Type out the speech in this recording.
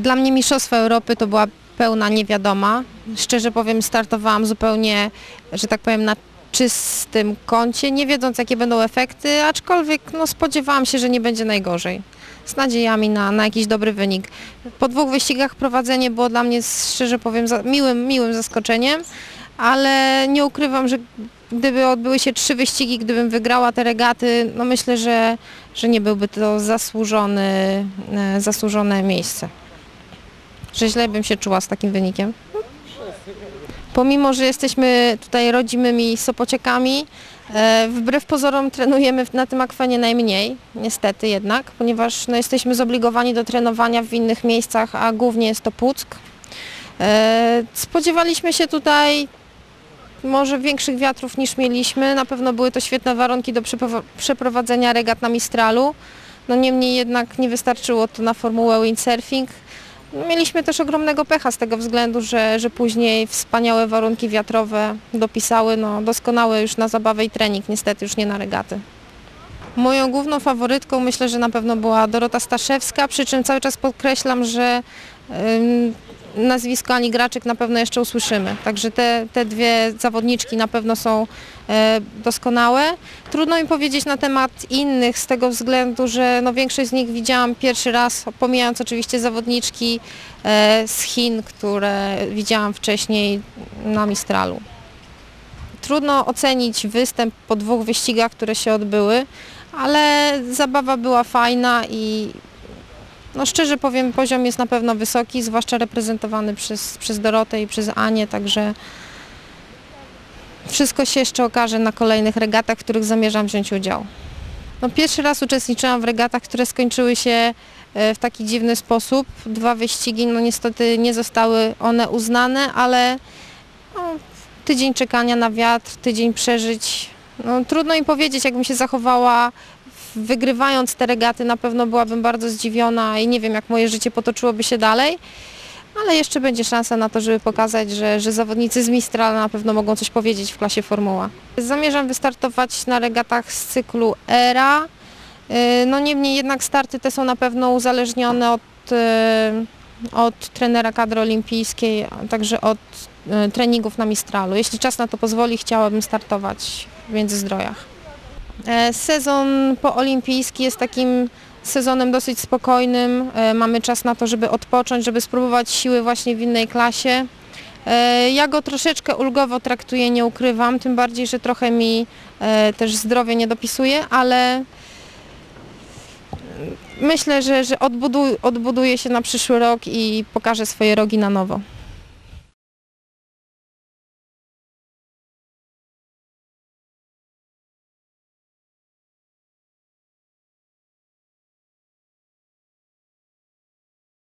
Dla mnie Mistrzostwa Europy to była pełna niewiadoma. Szczerze powiem, startowałam zupełnie, że tak powiem, na czystym koncie, nie wiedząc jakie będą efekty, aczkolwiek no, spodziewałam się, że nie będzie najgorzej. Z nadziejami na, na jakiś dobry wynik. Po dwóch wyścigach prowadzenie było dla mnie, szczerze powiem, miłym, miłym zaskoczeniem, ale nie ukrywam, że gdyby odbyły się trzy wyścigi, gdybym wygrała te regaty, no myślę, że, że nie byłby to zasłużony, e, zasłużone miejsce że źle bym się czuła z takim wynikiem. Pomimo, że jesteśmy tutaj rodzimymi Sopociekami, e, wbrew pozorom trenujemy na tym akwenie najmniej, niestety jednak, ponieważ no, jesteśmy zobligowani do trenowania w innych miejscach, a głównie jest to Puck. E, Spodziewaliśmy się tutaj może większych wiatrów niż mieliśmy. Na pewno były to świetne warunki do przeprowadzenia regat na Mistralu. No niemniej jednak nie wystarczyło to na formułę windsurfing. Mieliśmy też ogromnego pecha z tego względu, że, że później wspaniałe warunki wiatrowe dopisały, no doskonałe już na zabawę i trening, niestety już nie na regaty. Moją główną faworytką myślę, że na pewno była Dorota Staszewska, przy czym cały czas podkreślam, że nazwisko Ani Graczyk na pewno jeszcze usłyszymy. Także te, te dwie zawodniczki na pewno są e, doskonałe. Trudno mi powiedzieć na temat innych z tego względu, że no większość z nich widziałam pierwszy raz, pomijając oczywiście zawodniczki e, z Chin, które widziałam wcześniej na Mistralu. Trudno ocenić występ po dwóch wyścigach, które się odbyły, ale zabawa była fajna i no szczerze powiem, poziom jest na pewno wysoki, zwłaszcza reprezentowany przez, przez Dorotę i przez Anię, także wszystko się jeszcze okaże na kolejnych regatach, w których zamierzam wziąć udział. No, pierwszy raz uczestniczyłam w regatach, które skończyły się e, w taki dziwny sposób. Dwa wyścigi, no niestety nie zostały one uznane, ale no, tydzień czekania na wiatr, tydzień przeżyć. No, trudno mi powiedzieć, jakbym się zachowała wygrywając te regaty na pewno byłabym bardzo zdziwiona i nie wiem jak moje życie potoczyłoby się dalej, ale jeszcze będzie szansa na to, żeby pokazać, że, że zawodnicy z Mistral na pewno mogą coś powiedzieć w klasie Formuła. Zamierzam wystartować na regatach z cyklu ERA, Yy, no niemniej jednak starty te są na pewno uzależnione od, yy, od trenera kadry olimpijskiej, a także od yy, treningów na Mistralu. Jeśli czas na to pozwoli, chciałabym startować w Międzyzdrojach. E, Sezon poolimpijski jest takim sezonem dosyć spokojnym. E, Mamy czas na to, żeby odpocząć, żeby spróbować siły właśnie w innej klasie. E, Ja go troszeczkę ulgowo traktuję, nie ukrywam, tym bardziej, że trochę mi też zdrowie nie dopisuje, ale myślę, że, że odbuduję się na przyszły rok i pokażę swoje rogi na nowo.